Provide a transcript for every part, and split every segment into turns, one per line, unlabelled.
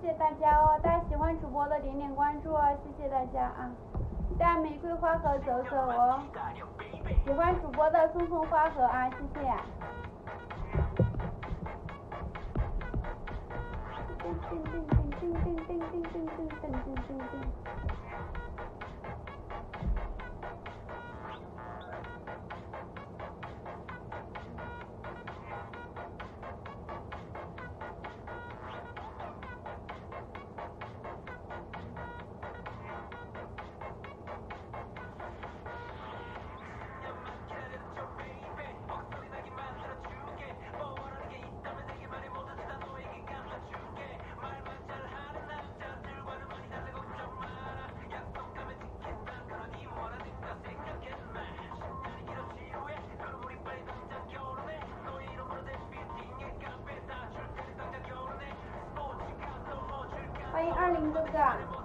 谢谢大家哦，大家喜欢主播的点点关注哦，谢谢大家啊！带玫瑰花盒走走哦，喜欢主播的送送花盒啊，谢谢。欢迎二零哥哥。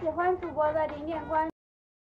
喜欢主播的点点关。